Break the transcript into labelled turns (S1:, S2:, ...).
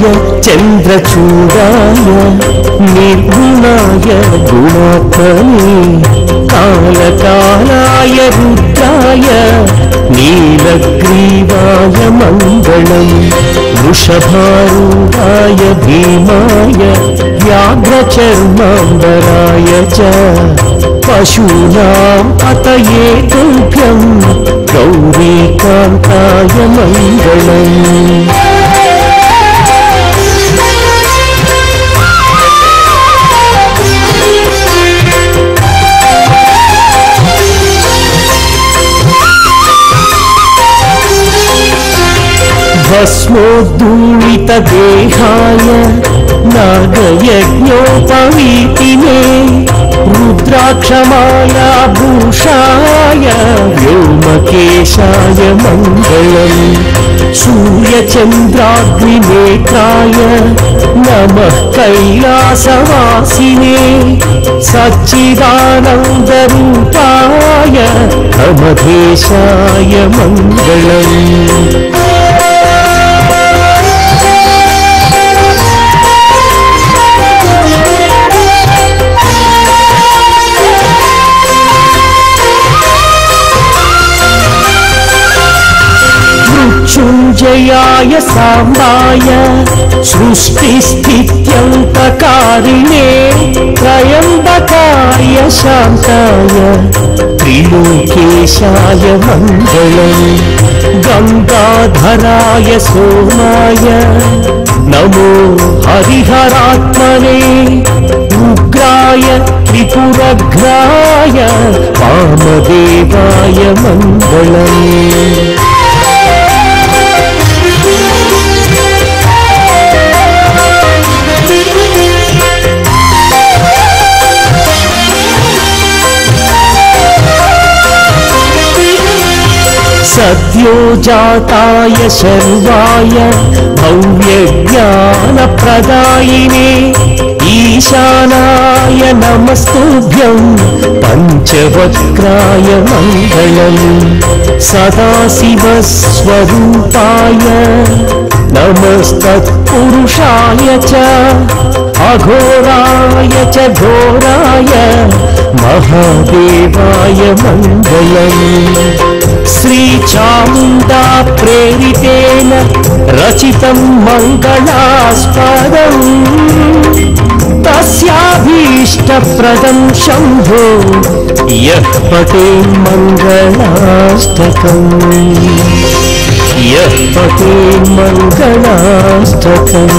S1: గుణాయ చంద్రచూడాయ నిర్గుణాయ గుణాత్మని కాలకాలాయ రుద్రాయ నీలగ్రీవాయ మంగళం వృషభారుడాయ భీమాయ వ్యాఘ్రచర్మాంబరాయ చ పశూనాం అతయే తుభ్యం గౌరీకాంతాయ మంగళం. भस्मोद्धूलितदेहाय नागयज्ञोपवीतिने रुद्राक्षमाया भूषाय व्योमकेशाय मङ्गलम् सूर्यचन्द्राग्निनेत्राय नमः कैलासवासिने सच्चिदानन्दरूपाय अमधेशाय मङ्गलम् విజయాయ సాంబాయ సృష్టిస్థిత్యంతకారిణే త్రయంబకాయ శాంతాయ త్రిలోకేశాయ మంగళం గంగాధరాయ సోమాయ నమో హరిహరాత్మనే ఉగ్రాయ త్రిపురఘ్రాయ వామదేవాయ మంగళం. सद्यो जाताय शर्वाय भव्यज्ञानप्रदायिने ईशानाय नमस्तुभ्यं पञ्चवक्राय मङ्गलम् सदाशिवस्वरूपाय नमस्तत्पुरुषाय च अघोराय च घोराय महादेवाय मङ्गलम् श्रीचामुण्डा प्रेरितेन रचितं मङ्गलास्पदम् तस्याभीष्टप्रदं शम्भो यः पटे मङ्गलाष्टकम् यः पटे मङ्गलाष्टकम्